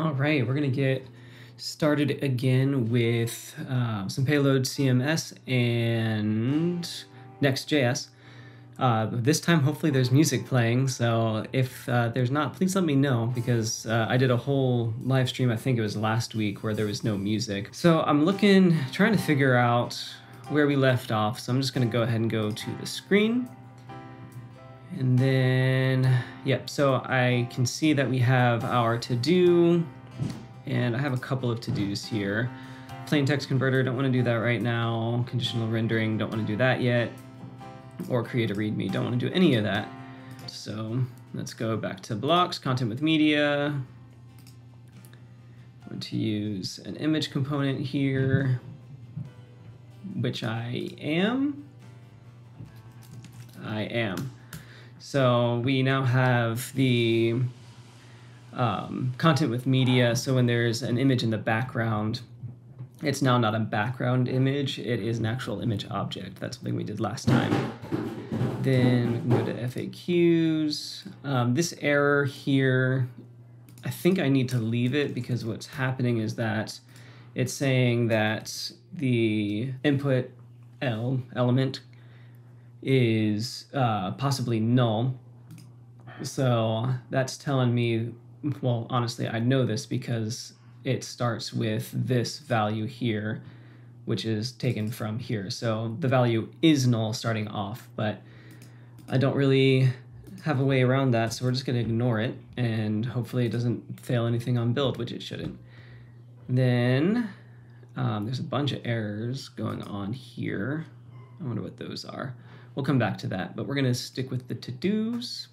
All right, we're going to get started again with uh, some payload CMS and Next.js. Uh, this time, hopefully, there's music playing. So if uh, there's not, please let me know because uh, I did a whole live stream, I think it was last week, where there was no music. So I'm looking, trying to figure out where we left off. So I'm just going to go ahead and go to the screen. And then, yep, so I can see that we have our to-do, and I have a couple of to-dos here. Plain text converter, don't want to do that right now. Conditional rendering, don't want to do that yet. Or create a readme, don't want to do any of that. So let's go back to blocks, content with media. I want to use an image component here, which I am. I am. So we now have the um, content with media. So when there's an image in the background, it's now not a background image, it is an actual image object. That's something we did last time. Then we can go to FAQs. Um, this error here, I think I need to leave it because what's happening is that it's saying that the input L element is uh, possibly null. So that's telling me, well, honestly, I know this because it starts with this value here, which is taken from here. So the value is null starting off, but I don't really have a way around that, so we're just going to ignore it, and hopefully it doesn't fail anything on build, which it shouldn't. Then um, there's a bunch of errors going on here. I wonder what those are. We'll come back to that, but we're going to stick with the to-dos.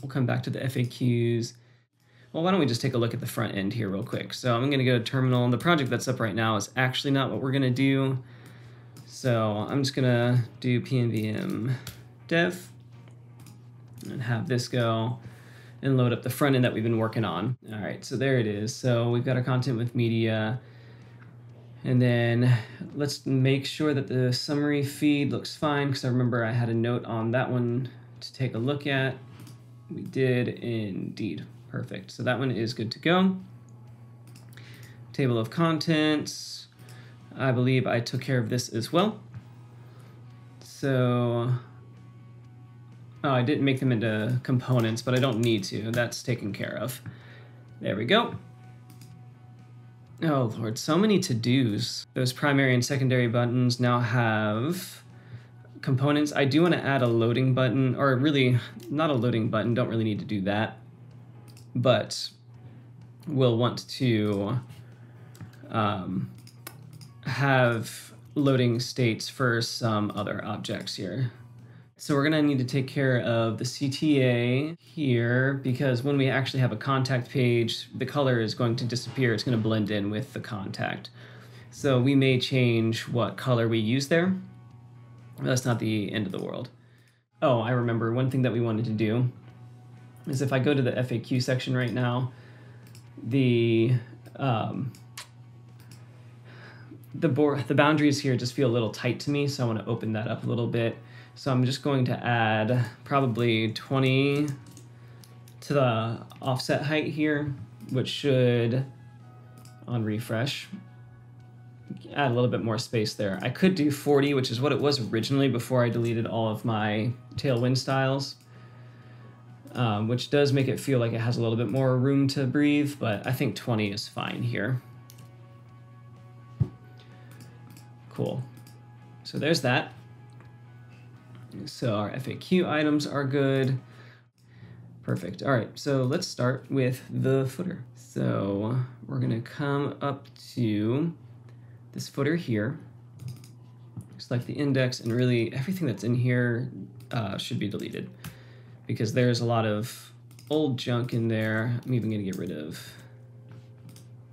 We'll come back to the FAQs. Well, why don't we just take a look at the front end here real quick. So I'm going to go to terminal. The project that's up right now is actually not what we're going to do. So I'm just going to do pnpm dev and have this go and load up the front end that we've been working on. All right, so there it is. So we've got our content with media. And then let's make sure that the summary feed looks fine because I remember I had a note on that one to take a look at. We did indeed. Perfect. So that one is good to go. Table of contents. I believe I took care of this as well. So, oh, I didn't make them into components, but I don't need to. That's taken care of. There we go. Oh lord, so many to-dos. Those primary and secondary buttons now have components. I do want to add a loading button, or really not a loading button, don't really need to do that. But we'll want to um, have loading states for some other objects here. So we're gonna need to take care of the CTA here because when we actually have a contact page, the color is going to disappear. It's gonna blend in with the contact. So we may change what color we use there. That's not the end of the world. Oh, I remember one thing that we wanted to do is if I go to the FAQ section right now, the um, the, the boundaries here just feel a little tight to me, so I want to open that up a little bit. So I'm just going to add probably 20 to the offset height here, which should, on refresh, add a little bit more space there. I could do 40, which is what it was originally before I deleted all of my Tailwind styles, um, which does make it feel like it has a little bit more room to breathe, but I think 20 is fine here. Cool. So there's that. So our FAQ items are good. Perfect. All right, so let's start with the footer. So we're gonna come up to this footer here. Select the index and really everything that's in here uh, should be deleted because there's a lot of old junk in there. I'm even gonna get rid of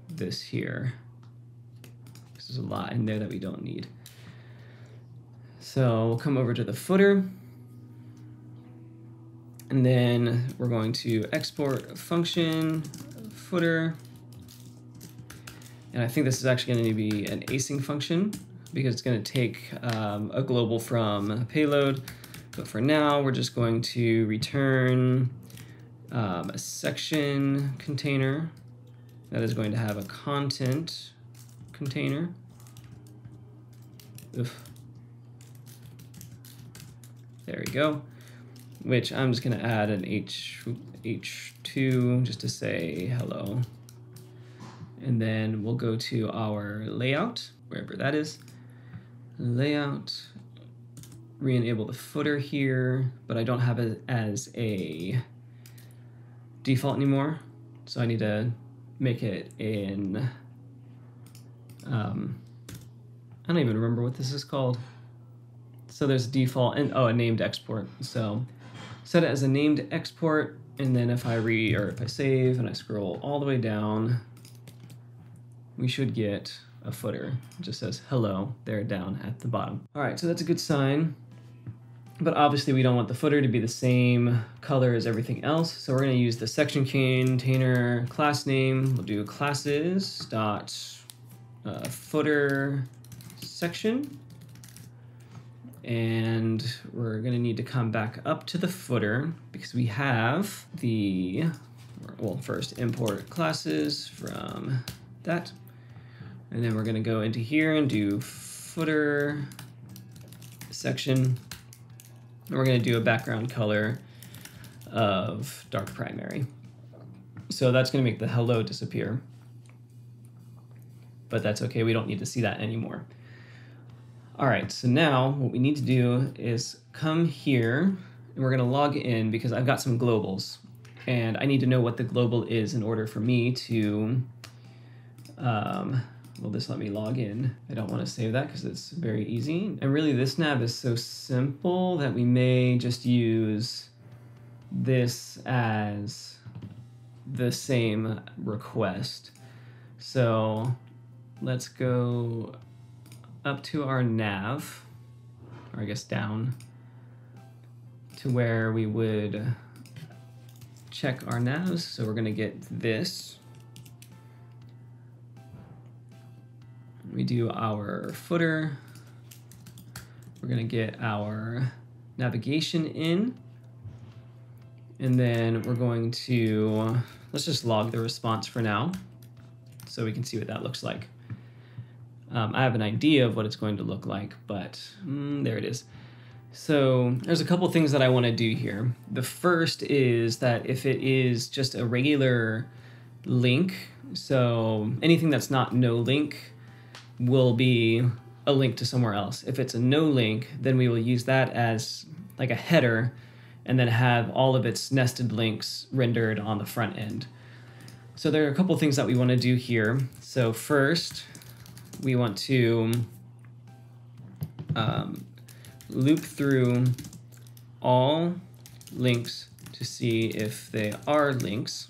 this here. There's a lot in there that we don't need. So we'll come over to the footer. And then we're going to export function footer. And I think this is actually going to be an async function because it's going to take um, a global from a payload. But for now, we're just going to return um, a section container that is going to have a content container. Oof. There we go. Which I'm just going to add an H, H2 just to say hello. And then we'll go to our layout, wherever that is. Layout, re-enable the footer here, but I don't have it as a default anymore. So I need to make it in, um, I don't even remember what this is called. So there's default and oh, a named export. So set it as a named export. And then if I re or if I save and I scroll all the way down, we should get a footer. It just says hello there down at the bottom. All right, so that's a good sign. But obviously we don't want the footer to be the same color as everything else. So we're gonna use the section container class name. We'll do classes dot uh, footer section. And we're gonna need to come back up to the footer because we have the, well, first import classes from that. And then we're gonna go into here and do footer section and we're going to do a background color of dark primary. So that's going to make the hello disappear. But that's okay, we don't need to see that anymore. All right, so now what we need to do is come here and we're going to log in because I've got some globals and I need to know what the global is in order for me to um, will this let me log in? I don't want to save that because it's very easy. And really this nav is so simple that we may just use this as the same request. So let's go up to our nav, or I guess down, to where we would check our navs. So we're gonna get this. we do our footer. We're gonna get our navigation in. And then we're going to, let's just log the response for now so we can see what that looks like. Um, I have an idea of what it's going to look like, but mm, there it is. So there's a couple things that I want to do here. The first is that if it is just a regular link, so anything that's not no link, will be a link to somewhere else. If it's a no link, then we will use that as like a header and then have all of its nested links rendered on the front end. So there are a couple things that we want to do here. So first, we want to um, loop through all links to see if they are links.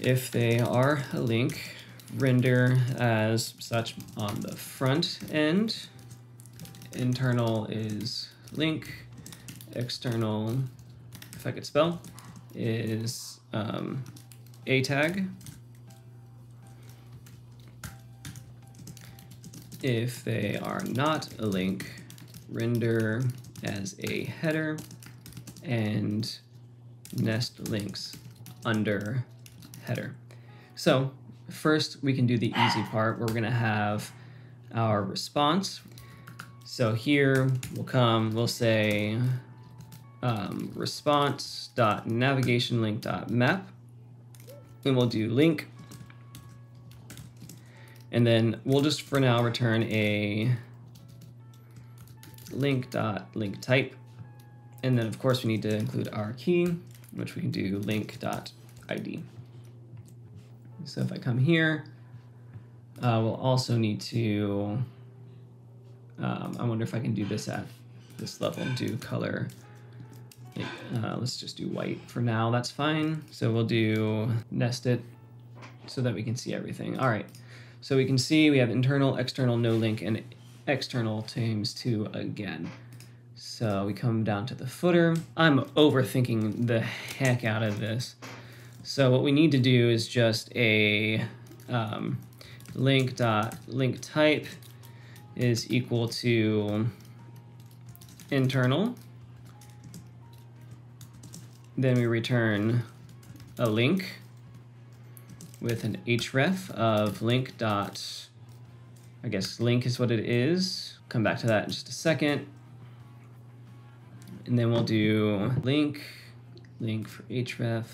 If they are a link, render as such on the front end. Internal is link, external, if I could spell, is um, a tag. If they are not a link, render as a header and nest links under header. So First, we can do the easy part. We're gonna have our response. So here we'll come, we'll say um, response.navigationlink.map. And we'll do link. And then we'll just for now return a link dot link type. And then of course we need to include our key, which we can do link dot ID. So if I come here, uh, we'll also need to, um, I wonder if I can do this at this level, do color. Uh, let's just do white for now, that's fine. So we'll do nest it so that we can see everything. All right, so we can see we have internal, external, no link, and external times two again. So we come down to the footer. I'm overthinking the heck out of this. So what we need to do is just a um, link dot link type is equal to internal Then we return a link with an href of link dot, I guess link is what it is. Come back to that in just a second. And then we'll do link, link for href.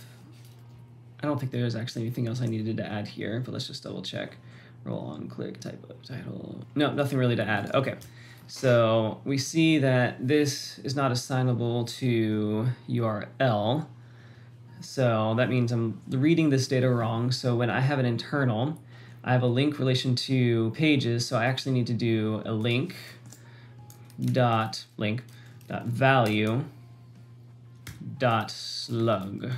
I don't think there's actually anything else I needed to add here, but let's just double check. Roll on, click, type of title. No, nothing really to add. Okay. So we see that this is not assignable to URL. So that means I'm reading this data wrong. So when I have an internal, I have a link relation to pages. So I actually need to do a link dot link dot value dot slug.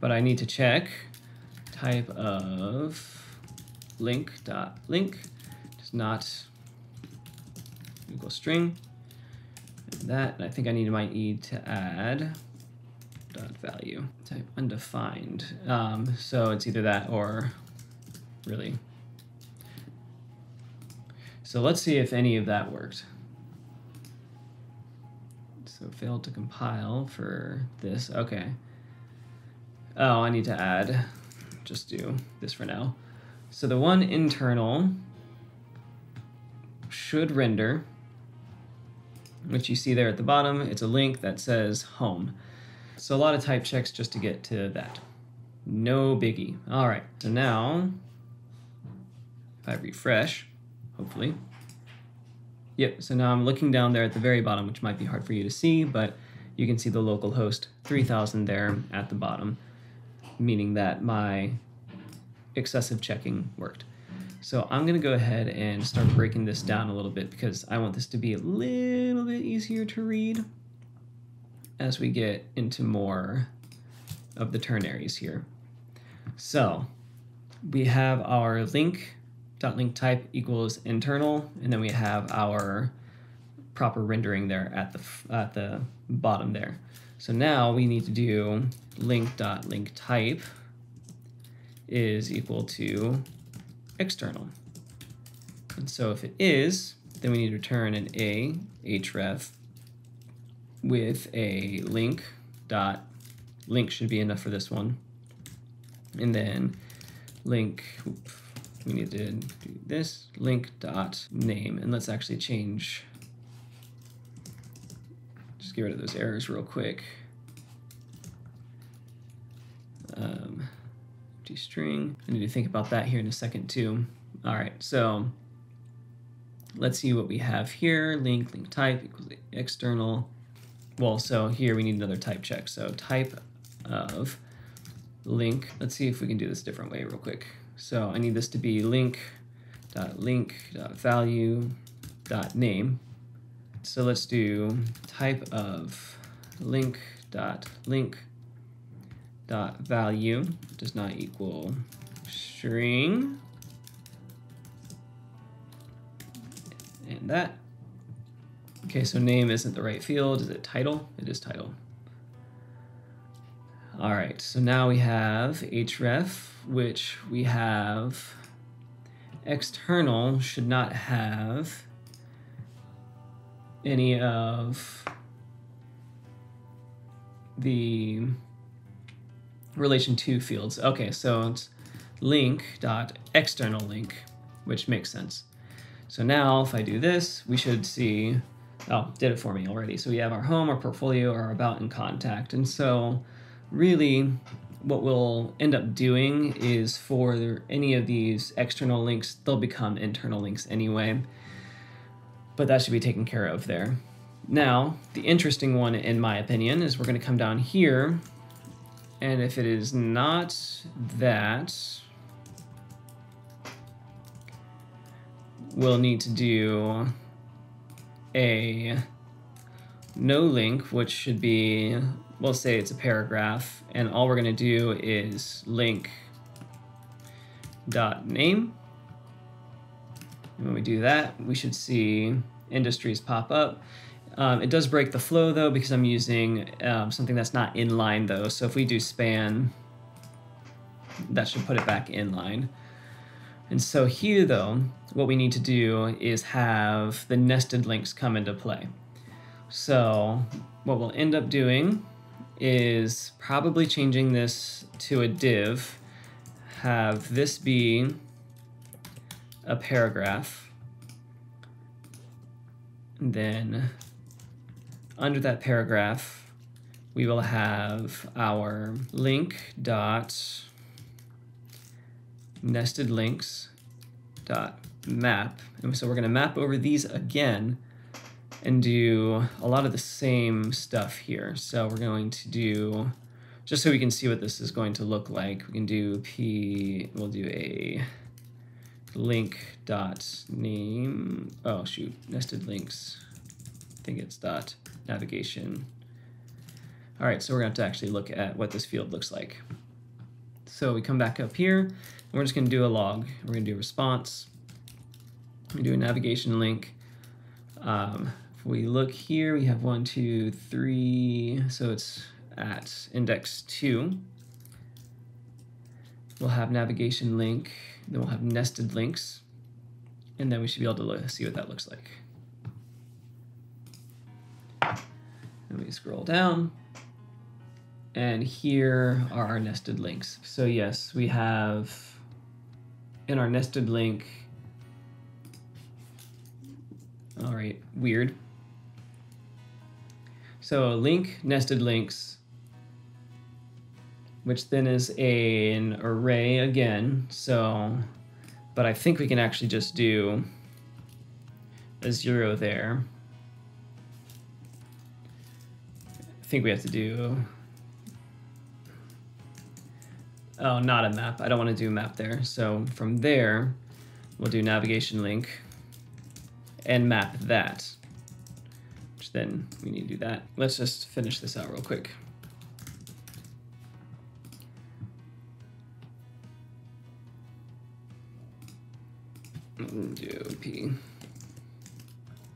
But I need to check type of link dot link does not equal string. And that, and I think I need might need to add dot value type undefined. Um, so it's either that or really. So let's see if any of that worked. So failed to compile for this. Okay. Oh, I need to add. Just do this for now. So the one internal should render, which you see there at the bottom. It's a link that says home. So a lot of type checks just to get to that. No biggie. All right, so now if I refresh, hopefully. Yep, so now I'm looking down there at the very bottom, which might be hard for you to see, but you can see the local host 3000 there at the bottom, meaning that my excessive checking worked. So I'm gonna go ahead and start breaking this down a little bit because I want this to be a little bit easier to read as we get into more of the ternaries here. So we have our link dot link type equals internal, and then we have our proper rendering there at the at the bottom there. So now we need to do link dot link type is equal to external. And so if it is, then we need to return an a href with a link dot link should be enough for this one. And then link, we need to do this link dot name. And let's actually change, just get rid of those errors real quick. Um, empty string. I need to think about that here in a second too. All right, so let's see what we have here. Link, link type equals external. Well, so here we need another type check. So type of link. Let's see if we can do this different way real quick. So I need this to be link dot link dot value dot name. So let's do type of link dot link dot value does not equal string and that. Okay, so name isn't the right field. Is it title? It is title. All right, so now we have href, which we have external should not have any of the relation to fields. Okay, so it's link dot external link, which makes sense. So now if I do this, we should see, oh, did it for me already. So we have our home, our portfolio, our about and contact. And so really what we'll end up doing is for any of these external links, they'll become internal links anyway. But that should be taken care of there. Now, the interesting one, in my opinion, is we're going to come down here, and if it is not that, we'll need to do a no link, which should be we'll say it's a paragraph, and all we're going to do is link dot name. And when we do that, we should see industries pop up. Um, it does break the flow though because I'm using um, something that's not inline though. So if we do span, that should put it back in line. And so here though, what we need to do is have the nested links come into play. So what we'll end up doing is probably changing this to a div, have this be a paragraph, and then under that paragraph, we will have our link dot nested links dot map. And so we're going to map over these again and do a lot of the same stuff here. So we're going to do, just so we can see what this is going to look like, we can do p, we'll do a link dot name, oh shoot, nested links, I think it's dot navigation. All right, so we're going to have to actually look at what this field looks like. So we come back up here, and we're just going to do a log. We're going to do a response. We do a navigation link. Um, if we look here, we have one, two, three, so it's at index two. We'll have navigation link, then we'll have nested links, and then we should be able to see what that looks like. Let me scroll down, and here are our nested links. So yes, we have in our nested link, all right, weird. So link nested links, which then is a, an array again. So, but I think we can actually just do a zero there. I think we have to do, oh, not a map. I don't want to do a map there. So from there, we'll do navigation link and map that which then we need to do that. Let's just finish this out real quick. Do p.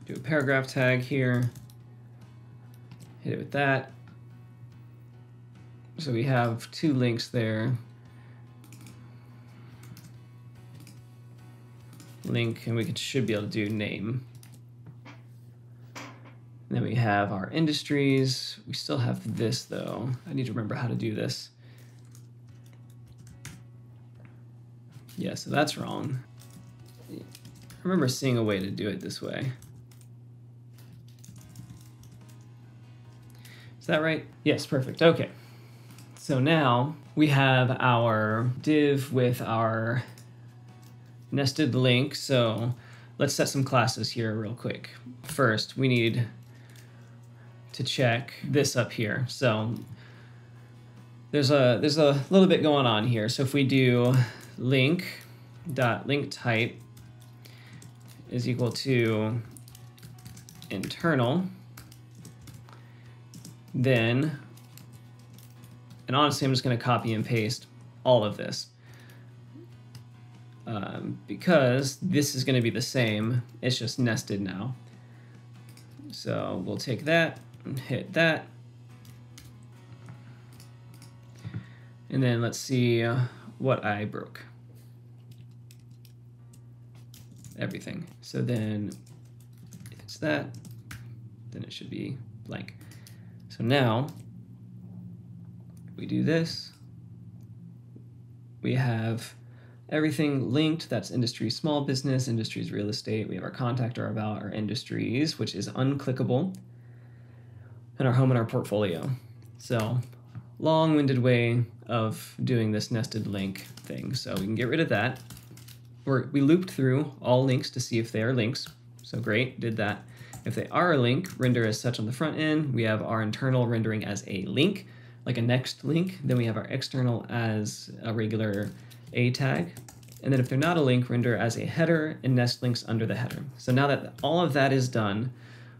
Do a paragraph tag here. Hit it with that. So we have two links there. Link, and we could, should be able to do name. And Then we have our industries. We still have this though. I need to remember how to do this. Yeah, so that's wrong. I remember seeing a way to do it this way. Is that right? Yes, perfect. Okay. So now we have our div with our nested link. So let's set some classes here real quick. First, we need to check this up here. So there's a there's a little bit going on here. So if we do link dot link type is equal to internal, then and honestly, I'm just going to copy and paste all of this. Um, because this is going to be the same, it's just nested now. So we'll take that and hit that. And then let's see what I broke. Everything. So then if it's that, then it should be blank. So now we do this. We have everything linked. That's industry small business, industries real estate. We have our contact or about our industries, which is unclickable and our home and our portfolio. So long-winded way of doing this nested link thing. So we can get rid of that. We're, we looped through all links to see if they are links. So great, did that. If they are a link, render as such on the front end. We have our internal rendering as a link, like a next link. Then we have our external as a regular A tag. And then if they're not a link, render as a header and nest links under the header. So now that all of that is done,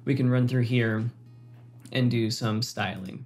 we can run through here and do some styling.